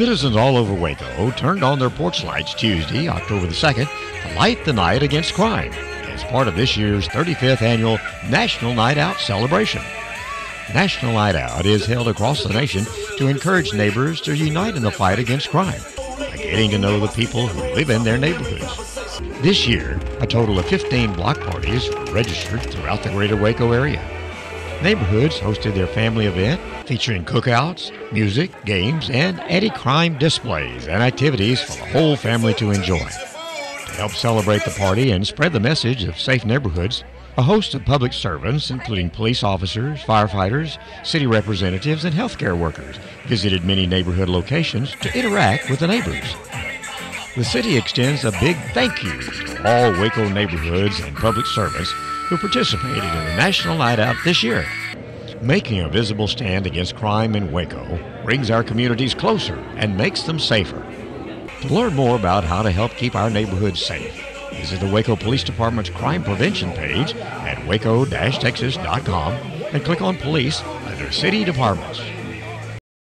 Citizens all over Waco turned on their porch lights Tuesday, October the 2nd, to light the night against crime as part of this year's 35th annual National Night Out celebration. National Night Out is held across the nation to encourage neighbors to unite in the fight against crime by getting to know the people who live in their neighborhoods. This year, a total of 15 block parties were registered throughout the greater Waco area. Neighborhoods hosted their family event featuring cookouts, music, games, and anti-crime displays and activities for the whole family to enjoy. To help celebrate the party and spread the message of safe neighborhoods, a host of public servants, including police officers, firefighters, city representatives, and healthcare workers, visited many neighborhood locations to interact with the neighbors. The city extends a big thank you to all Waco neighborhoods and public servants who participated in the National Night Out this year. Making a visible stand against crime in Waco brings our communities closer and makes them safer. To learn more about how to help keep our neighborhoods safe, visit the Waco Police Department's crime prevention page at waco-texas.com and click on Police under City Departments.